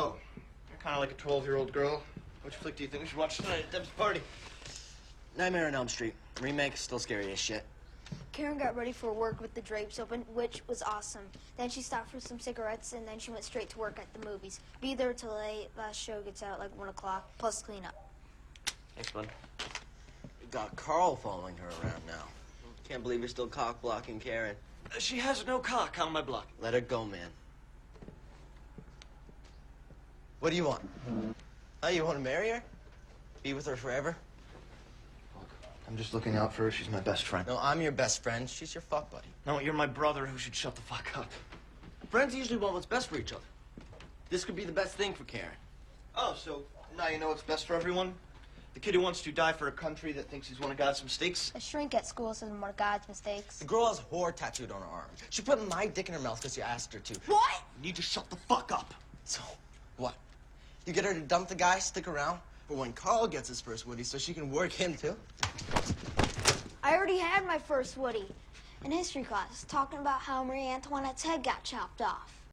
Oh, you're kind of like a 12 year old girl. Which flick do you think we should watch tonight at Deb's party? Nightmare on Elm Street. Remake, still scary as shit. Karen got ready for work with the drapes open, which was awesome. Then she stopped for some cigarettes, and then she went straight to work at the movies. Be there till late. Last show gets out like 1 o'clock, plus cleanup. Thanks, bud. Got Carl following her around now. Can't believe you're still cock blocking Karen. She has no cock on my block. Let her go, man. What do you want? Hmm. Oh, you want to marry her? Be with her forever? I'm just looking out for her. She's my best friend. No, I'm your best friend. She's your fuck buddy. No, you're my brother who should shut the fuck up. Friends usually want what's best for each other. This could be the best thing for Karen. Oh, so now you know what's best for everyone? The kid who wants to die for a country that thinks he's one of God's mistakes? A shrink at school says one of God's mistakes. The girl has whore tattooed on her arm. She put my dick in her mouth because you asked her to. What? You need to shut the fuck up. So, what? You get her to dump the guy, stick around for when Carl gets his first Woody so she can work him too? I already had my first Woody in history class, talking about how Marie Antoinette's head got chopped off.